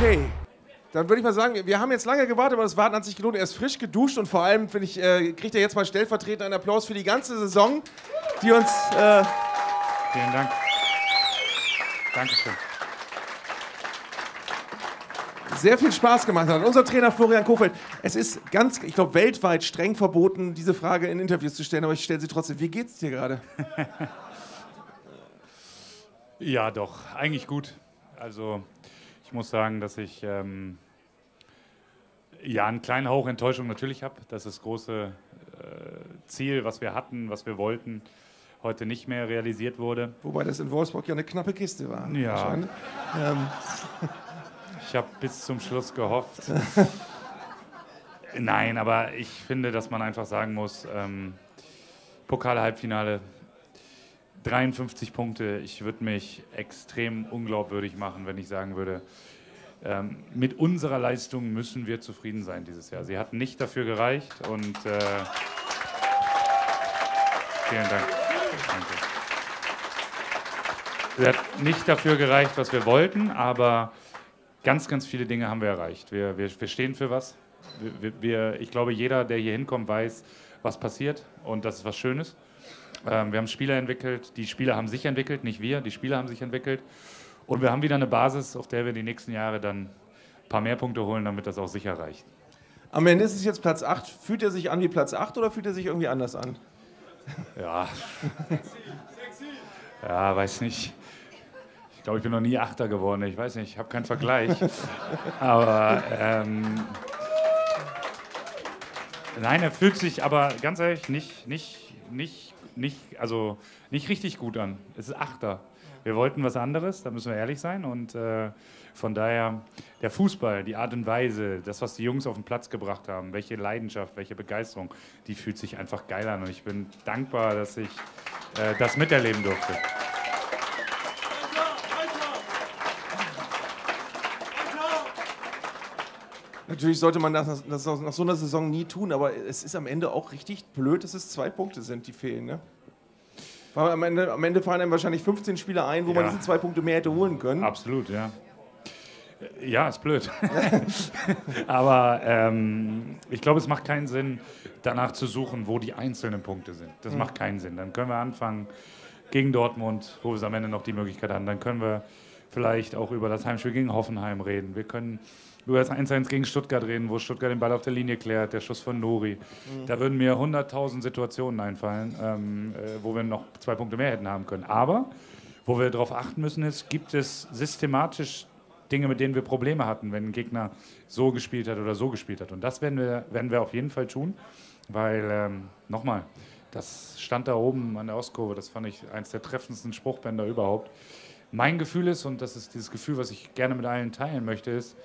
Okay. Dann würde ich mal sagen, wir haben jetzt lange gewartet, aber das Warten hat sich gelohnt. Er ist frisch geduscht und vor allem, finde ich, äh, kriegt er jetzt mal stellvertretend einen Applaus für die ganze Saison, die uns. Äh Vielen Dank. Dankeschön. Sehr viel Spaß gemacht hat. Unser Trainer Florian Kofeld. Es ist ganz, ich glaube, weltweit streng verboten, diese Frage in Interviews zu stellen, aber ich stelle sie trotzdem. Wie geht's dir gerade? ja, doch, eigentlich gut. Also, ich muss sagen, dass ich ähm, ja einen kleinen Hauch Enttäuschung natürlich habe, dass das große äh, Ziel, was wir hatten, was wir wollten, heute nicht mehr realisiert wurde. Wobei das in Wolfsburg ja eine knappe Kiste war. Ja. Ähm. Ich habe bis zum Schluss gehofft. Nein, aber ich finde, dass man einfach sagen muss, ähm, Pokal-Halbfinale, 53 Punkte. Ich würde mich extrem unglaubwürdig machen, wenn ich sagen würde, ähm, mit unserer Leistung müssen wir zufrieden sein dieses Jahr. Sie hat nicht dafür gereicht und äh, vielen Dank. Danke. Sie hat nicht dafür gereicht, was wir wollten, aber ganz, ganz viele Dinge haben wir erreicht. Wir, wir, wir stehen für was. Wir, wir, ich glaube, jeder, der hier hinkommt, weiß, was passiert und das ist was Schönes. Ähm, wir haben Spieler entwickelt, die Spieler haben sich entwickelt, nicht wir, die Spieler haben sich entwickelt. Und wir haben wieder eine Basis, auf der wir die nächsten Jahre dann ein paar mehr Punkte holen, damit das auch sicher reicht. Am Ende ist es jetzt Platz 8. Fühlt er sich an wie Platz 8 oder fühlt er sich irgendwie anders an? Ja. Ja, weiß nicht. Ich glaube, ich bin noch nie Achter geworden. Ich weiß nicht, ich habe keinen Vergleich. Aber ähm, nein, er fühlt sich aber ganz ehrlich nicht, nicht, nicht nicht, also nicht richtig gut an. Es ist Achter. Wir wollten was anderes, da müssen wir ehrlich sein. Und äh, von daher, der Fußball, die Art und Weise, das, was die Jungs auf den Platz gebracht haben, welche Leidenschaft, welche Begeisterung, die fühlt sich einfach geil an. Und ich bin dankbar, dass ich äh, das miterleben durfte. Natürlich sollte man das, das, nach so einer Saison nie tun, aber es ist am Ende auch richtig blöd, dass es zwei Punkte sind, die fehlen. Ne? Weil am Ende, am Ende fallen einem wahrscheinlich 15 Spieler ein, wo ja. man diese zwei Punkte mehr hätte holen können. Absolut, ja. Ja, ist blöd. Aber ähm, ich glaube, es macht keinen Sinn, danach zu suchen, wo die einzelnen Punkte sind. Das mhm. macht keinen Sinn. Dann können wir anfangen gegen Dortmund, wo wir am Ende noch die Möglichkeit haben. Dann können wir vielleicht auch über das Heimspiel gegen Hoffenheim reden. Wir können über das 1-1 gegen Stuttgart reden, wo Stuttgart den Ball auf der Linie klärt, der Schuss von Nori. Mhm. Da würden mir 100.000 Situationen einfallen, ähm, äh, wo wir noch zwei Punkte mehr hätten haben können. Aber wo wir darauf achten müssen, ist, gibt es systematisch Dinge, mit denen wir Probleme hatten, wenn ein Gegner so gespielt hat oder so gespielt hat. Und das werden wir, werden wir auf jeden Fall tun, weil, ähm, nochmal, das stand da oben an der Ostkurve, das fand ich eins der treffendsten Spruchbänder überhaupt. Mein Gefühl ist, und das ist dieses Gefühl, was ich gerne mit allen teilen möchte, ist,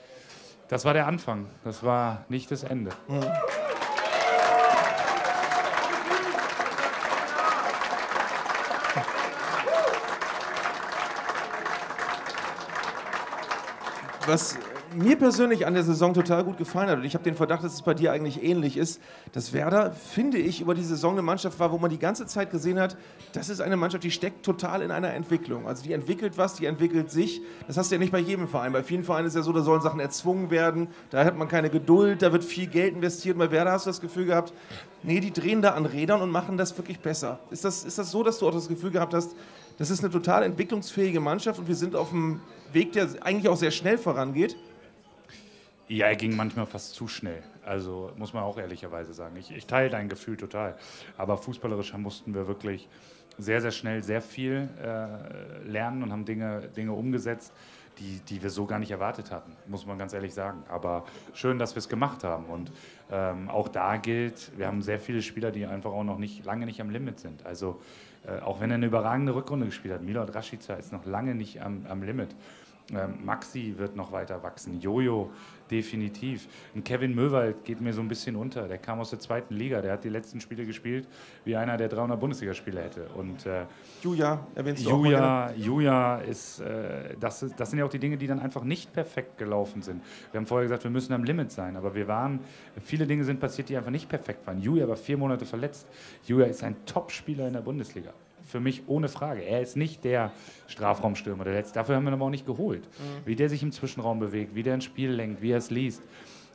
das war der Anfang, das war nicht das Ende. Mhm. Was mir persönlich an der Saison total gut gefallen hat, und ich habe den Verdacht, dass es bei dir eigentlich ähnlich ist, dass Werder, finde ich, über die Saison eine Mannschaft war, wo man die ganze Zeit gesehen hat, das ist eine Mannschaft, die steckt total in einer Entwicklung. Also die entwickelt was, die entwickelt sich. Das hast du ja nicht bei jedem Verein. Bei vielen Vereinen ist ja so, da sollen Sachen erzwungen werden, da hat man keine Geduld, da wird viel Geld investiert. Bei Werder hast du das Gefühl gehabt, nee, die drehen da an Rädern und machen das wirklich besser. Ist das, ist das so, dass du auch das Gefühl gehabt hast, das ist eine total entwicklungsfähige Mannschaft und wir sind auf einem Weg, der eigentlich auch sehr schnell vorangeht? Ja, er ging manchmal fast zu schnell. Also muss man auch ehrlicherweise sagen. Ich, ich teile dein Gefühl total. Aber fußballerisch mussten wir wirklich sehr, sehr schnell sehr viel äh, lernen und haben Dinge, Dinge umgesetzt, die, die wir so gar nicht erwartet hatten, muss man ganz ehrlich sagen. Aber schön, dass wir es gemacht haben. Und ähm, auch da gilt, wir haben sehr viele Spieler, die einfach auch noch nicht lange nicht am Limit sind. Also äh, auch wenn er eine überragende Rückrunde gespielt hat, Milot Rashica ist noch lange nicht am, am Limit. Ähm, Maxi wird noch weiter wachsen, Jojo definitiv. Und Kevin Möwald geht mir so ein bisschen unter. Der kam aus der zweiten Liga, der hat die letzten Spiele gespielt, wie einer der 300 Bundesligaspiele hätte. Und äh, Julia, erwähnst du Julia, auch Julia ist, äh, das, das sind ja auch die Dinge, die dann einfach nicht perfekt gelaufen sind. Wir haben vorher gesagt, wir müssen am Limit sein, aber wir waren, viele Dinge sind passiert, die einfach nicht perfekt waren. Julia war vier Monate verletzt. Julia ist ein Top-Spieler in der Bundesliga für mich ohne Frage. Er ist nicht der Strafraumstürmer. Der letzte. Dafür haben wir ihn aber auch nicht geholt. Mhm. Wie der sich im Zwischenraum bewegt, wie der ein Spiel lenkt, wie er es liest.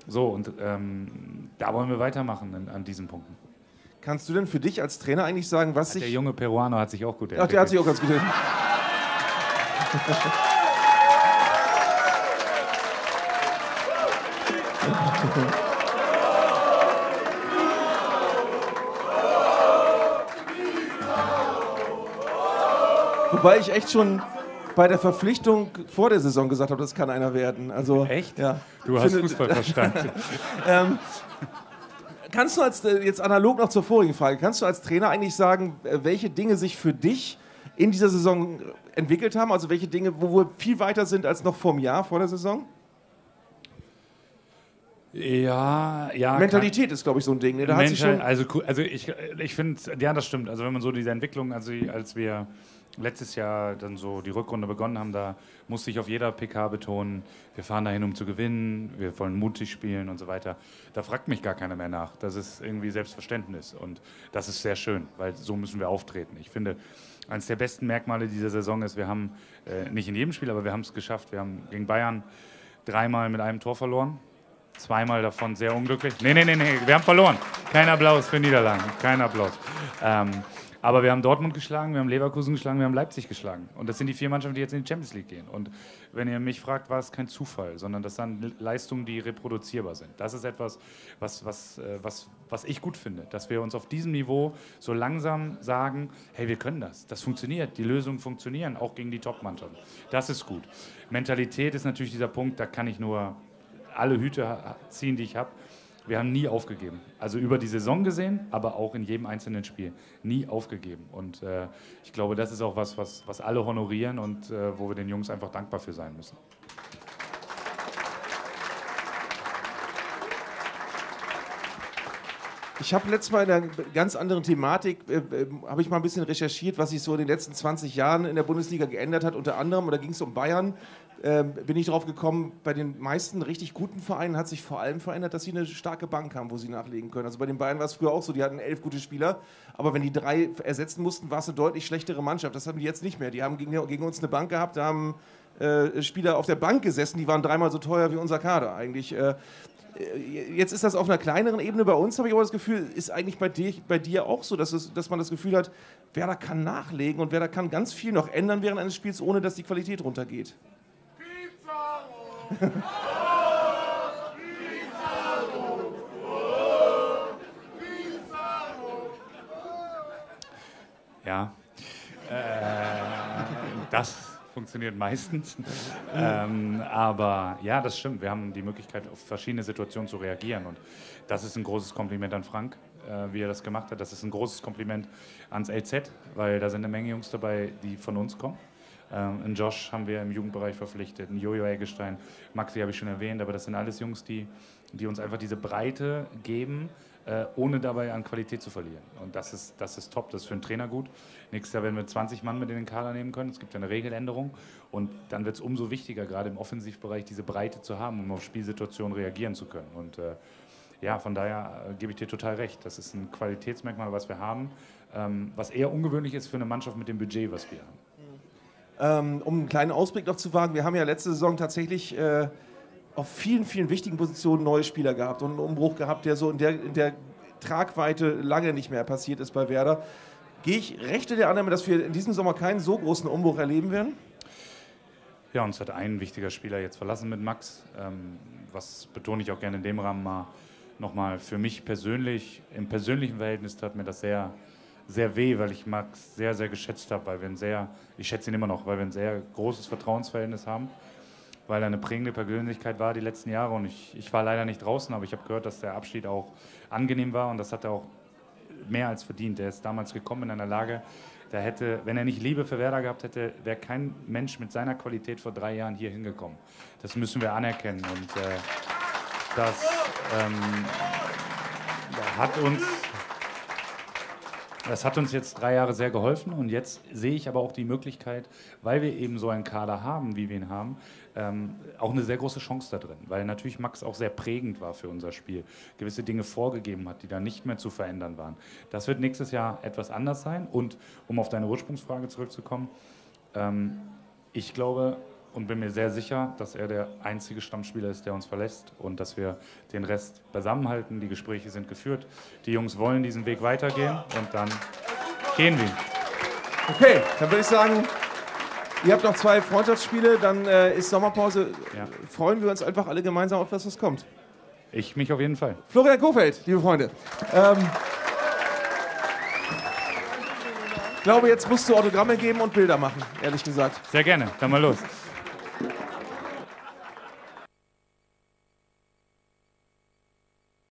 So, und ähm, da wollen wir weitermachen an, an diesen Punkten. Kannst du denn für dich als Trainer eigentlich sagen, was sich. Der junge Peruano hat sich auch gut entwickelt. Ach, der hat sich auch ganz gut entwickelt. Wobei ich echt schon bei der Verpflichtung vor der Saison gesagt habe, das kann einer werden. Also, echt? Ja. Du hast Fußball verstanden. ähm, kannst du als, äh, jetzt analog noch zur vorigen Frage, kannst du als Trainer eigentlich sagen, äh, welche Dinge sich für dich in dieser Saison entwickelt haben? Also welche Dinge, wo wir viel weiter sind als noch vor einem Jahr, vor der Saison? Ja, ja. Mentalität kann, ist, glaube ich, so ein Ding. Ne? Da Mental, also, also ich, ich finde, ja, das stimmt. Also wenn man so diese Entwicklung, also als wir letztes Jahr dann so die Rückrunde begonnen haben, da musste ich auf jeder PK betonen, wir fahren dahin, um zu gewinnen, wir wollen mutig spielen und so weiter. Da fragt mich gar keiner mehr nach. Das ist irgendwie Selbstverständnis und das ist sehr schön, weil so müssen wir auftreten. Ich finde, eines der besten Merkmale dieser Saison ist, wir haben, äh, nicht in jedem Spiel, aber wir haben es geschafft. Wir haben gegen Bayern dreimal mit einem Tor verloren. Zweimal davon sehr unglücklich. Nee, nee, nee, nee, wir haben verloren. Kein Applaus für Niederlagen. Kein Applaus. Ähm, aber wir haben Dortmund geschlagen, wir haben Leverkusen geschlagen, wir haben Leipzig geschlagen. Und das sind die vier Mannschaften, die jetzt in die Champions League gehen. Und wenn ihr mich fragt, war es kein Zufall, sondern das sind Leistungen, die reproduzierbar sind. Das ist etwas, was, was, äh, was, was ich gut finde, dass wir uns auf diesem Niveau so langsam sagen, hey, wir können das, das funktioniert, die Lösungen funktionieren, auch gegen die Top-Mannschaften. Das ist gut. Mentalität ist natürlich dieser Punkt, da kann ich nur alle Hüte ziehen, die ich habe. Wir haben nie aufgegeben. Also über die Saison gesehen, aber auch in jedem einzelnen Spiel. Nie aufgegeben. Und äh, ich glaube, das ist auch was, was, was alle honorieren und äh, wo wir den Jungs einfach dankbar für sein müssen. Ich habe letztes Mal in einer ganz anderen Thematik, äh, äh, habe ich mal ein bisschen recherchiert, was sich so in den letzten 20 Jahren in der Bundesliga geändert hat. Unter anderem, da ging es um Bayern, äh, bin ich drauf gekommen, bei den meisten richtig guten Vereinen hat sich vor allem verändert, dass sie eine starke Bank haben, wo sie nachlegen können. Also bei den Bayern war es früher auch so, die hatten elf gute Spieler, aber wenn die drei ersetzen mussten, war es eine deutlich schlechtere Mannschaft. Das haben die jetzt nicht mehr. Die haben gegen, gegen uns eine Bank gehabt, da haben äh, Spieler auf der Bank gesessen, die waren dreimal so teuer wie unser Kader eigentlich. Äh, jetzt ist das auf einer kleineren Ebene bei uns, habe ich aber das Gefühl, ist eigentlich bei dir, bei dir auch so, dass, es, dass man das Gefühl hat, wer da kann nachlegen und wer da kann ganz viel noch ändern während eines Spiels, ohne dass die Qualität runtergeht. Pizarro! Ja, äh, das funktioniert meistens. ähm, aber ja, das stimmt. Wir haben die Möglichkeit, auf verschiedene Situationen zu reagieren. Und das ist ein großes Kompliment an Frank, äh, wie er das gemacht hat. Das ist ein großes Kompliment ans LZ, weil da sind eine Menge Jungs dabei, die von uns kommen. Ähm, einen Josh haben wir im Jugendbereich verpflichtet, einen Jojo Eggestein, Maxi habe ich schon erwähnt, aber das sind alles Jungs, die, die uns einfach diese Breite geben, äh, ohne dabei an Qualität zu verlieren. Und das ist, das ist top, das ist für einen Trainer gut. Nächstes Jahr werden wir 20 Mann mit in den Kader nehmen können. Es gibt ja eine Regeländerung. Und dann wird es umso wichtiger, gerade im Offensivbereich, diese Breite zu haben, um auf Spielsituationen reagieren zu können. Und äh, ja, von daher äh, gebe ich dir total recht. Das ist ein Qualitätsmerkmal, was wir haben, ähm, was eher ungewöhnlich ist für eine Mannschaft mit dem Budget, was wir haben. Ähm, um einen kleinen Ausblick noch zu wagen, wir haben ja letzte Saison tatsächlich äh, auf vielen, vielen wichtigen Positionen neue Spieler gehabt und einen Umbruch gehabt, der so in der, in der Tragweite lange nicht mehr passiert ist bei Werder. Gehe ich recht in der Annahme, dass wir in diesem Sommer keinen so großen Umbruch erleben werden? Ja, uns hat ein wichtiger Spieler jetzt verlassen mit Max. Ähm, was betone ich auch gerne in dem Rahmen mal nochmal für mich persönlich, im persönlichen Verhältnis tat mir das sehr, sehr weh, weil ich Max sehr, sehr geschätzt habe, weil wir ein sehr, ich schätze ihn immer noch, weil wir ein sehr großes Vertrauensverhältnis haben weil er eine prägende Persönlichkeit war die letzten Jahre. Und ich, ich war leider nicht draußen, aber ich habe gehört, dass der Abschied auch angenehm war und das hat er auch mehr als verdient. Er ist damals gekommen in einer Lage, da hätte, wenn er nicht Liebe für Werder gehabt hätte, wäre kein Mensch mit seiner Qualität vor drei Jahren hier hingekommen. Das müssen wir anerkennen und äh, das ähm, hat uns Das hat uns jetzt drei Jahre sehr geholfen und jetzt sehe ich aber auch die Möglichkeit, weil wir eben so einen Kader haben, wie wir ihn haben, ähm, auch eine sehr große Chance da drin. Weil natürlich Max auch sehr prägend war für unser Spiel, gewisse Dinge vorgegeben hat, die dann nicht mehr zu verändern waren. Das wird nächstes Jahr etwas anders sein und um auf deine Ursprungsfrage zurückzukommen, ähm, ich glaube, und bin mir sehr sicher, dass er der einzige Stammspieler ist, der uns verlässt und dass wir den Rest beisammenhalten. Die Gespräche sind geführt. Die Jungs wollen diesen Weg weitergehen und dann gehen wir. Okay, dann würde ich sagen, ihr habt noch zwei Freundschaftsspiele, dann äh, ist Sommerpause. Ja. Freuen wir uns einfach alle gemeinsam auf das, was kommt. Ich mich auf jeden Fall. Florian Kofeld, liebe Freunde. Ähm, ich glaube, jetzt musst du Autogramme geben und Bilder machen, ehrlich gesagt. Sehr gerne, dann mal los.